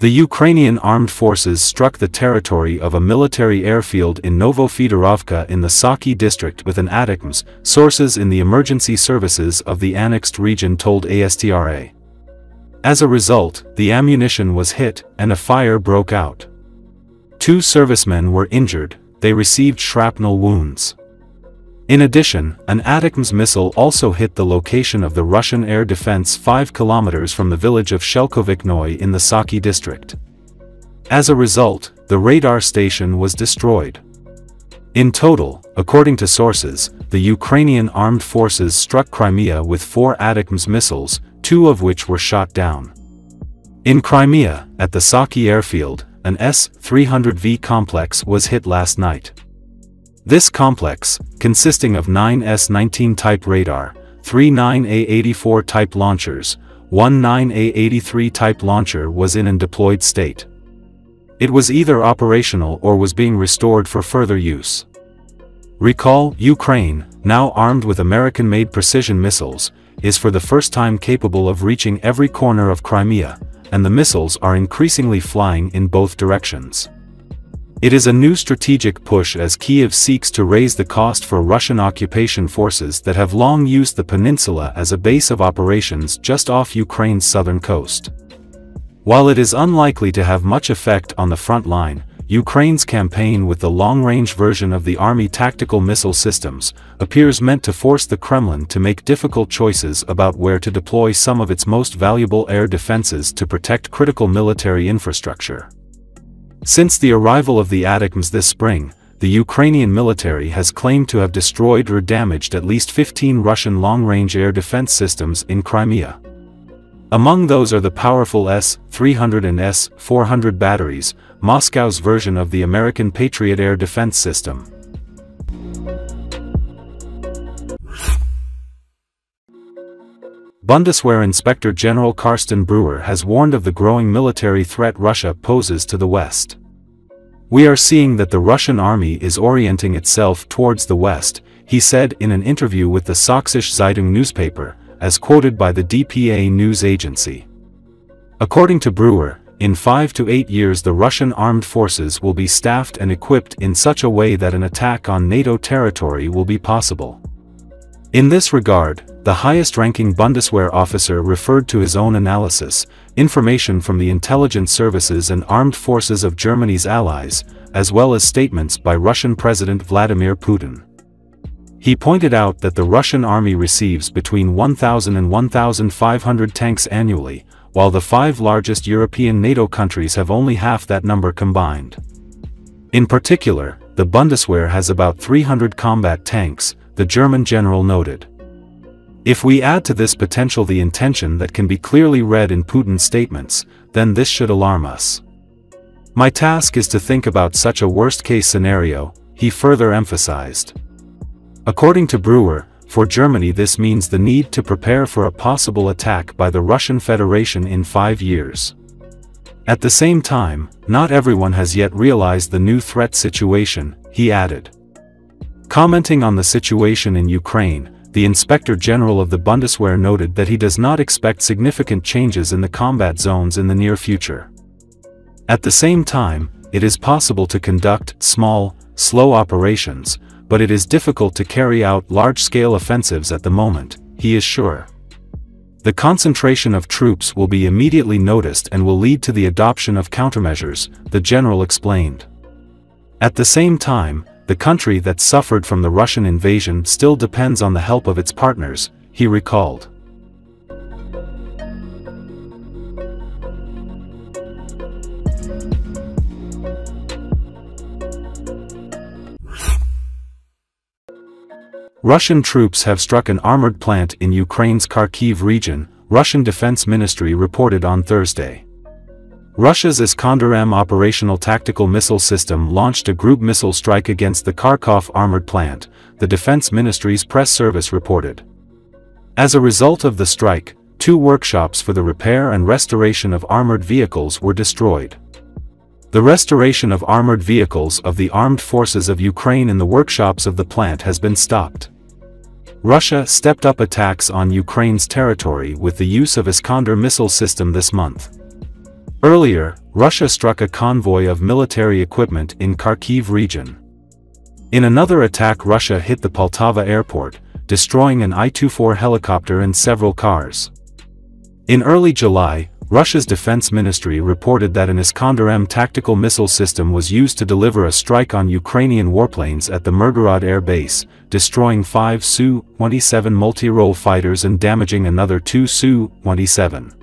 The Ukrainian armed forces struck the territory of a military airfield in Novofedorovka in the Saki district with an ATACMS, sources in the emergency services of the annexed region told ASTRA. As a result, the ammunition was hit, and a fire broke out. Two servicemen were injured, they received shrapnel wounds. In addition, an ATACMS missile also hit the location of the Russian air defense 5 kilometers from the village of Shelkovichnoye in the Saki district. As a result, the radar station was destroyed. In total, according to sources, the Ukrainian armed forces struck Crimea with four ATACMS missiles, two of which were shot down. In Crimea, at the Saki airfield, an S-300V complex was hit last night. This complex, consisting of 9 S-19 type radar, 3 9A-84 type launchers, 1 9A-83 type launcher was in an deployed state. It was either operational or was being restored for further use. Recall, Ukraine, now armed with American-made precision missiles, is for the first time capable of reaching every corner of Crimea, and the missiles are increasingly flying in both directions. It is a new strategic push as Kiev seeks to raise the cost for Russian occupation forces that have long used the peninsula as a base of operations just off Ukraine's southern coast. While it is unlikely to have much effect on the front line, Ukraine's campaign with the long-range version of the Army tactical missile systems appears meant to force the Kremlin to make difficult choices about where to deploy some of its most valuable air defenses to protect critical military infrastructure. Since the arrival of the ATACMS this spring, the Ukrainian military has claimed to have destroyed or damaged at least 15 Russian long-range air defense systems in Crimea. Among those are the powerful S-300 and S-400 batteries, Moscow's version of the American Patriot air defense system. Bundeswehr Inspector General Carsten Breuer has warned of the growing military threat Russia poses to the West. We are seeing that the Russian army is orienting itself towards the West, he said in an interview with the Sächsische Zeitung newspaper, as quoted by the DPA news agency. According to Breuer, in five to eight years the Russian armed forces will be staffed and equipped in such a way that an attack on NATO territory will be possible. In this regard, the highest-ranking Bundeswehr officer referred to his own analysis, information from the intelligence services and armed forces of Germany's allies, as well as statements by Russian President Vladimir Putin. He pointed out that the Russian army receives between 1,000 and 1,500 tanks annually, while the five largest European NATO countries have only half that number combined. In particular, the Bundeswehr has about 300 combat tanks, the German general noted. If we add to this potential the intention that can be clearly read in Putin's statements, then this should alarm us. My task is to think about such a worst-case scenario, he further emphasized. According to Breuer, for Germany this means the need to prepare for a possible attack by the Russian Federation in five years. At the same time, not everyone has yet realized the new threat situation, he added. Commenting on the situation in Ukraine, the Inspector General of the Bundeswehr noted that he does not expect significant changes in the combat zones in the near future. At the same time, it is possible to conduct small, slow operations, but it is difficult to carry out large-scale offensives at the moment, he is sure. The concentration of troops will be immediately noticed and will lead to the adoption of countermeasures, the general explained. At the same time, the country that suffered from the Russian invasion still depends on the help of its partners, he recalled. Russian troops have struck an armored plant in Ukraine's Kharkiv region, Russian Defense Ministry reported on Thursday. Russia's Iskander-M operational tactical missile system launched a group missile strike against the Kharkov armored plant, the Defense Ministry's press service reported. As a result of the strike, two workshops for the repair and restoration of armored vehicles were destroyed. The restoration of armored vehicles of the armed forces of Ukraine in the workshops of the plant has been stopped. Russia stepped up attacks on Ukraine's territory with the use of Iskander missile system this month. Earlier, Russia struck a convoy of military equipment in Kharkiv region. In another attack Russia hit the Poltava airport, destroying an Mi-24 helicopter and several cars. In early July, Russia's defense ministry reported that an Iskander-M tactical missile system was used to deliver a strike on Ukrainian warplanes at the Mirgorod air base, destroying five Su-27 multi-role fighters and damaging another two Su-27.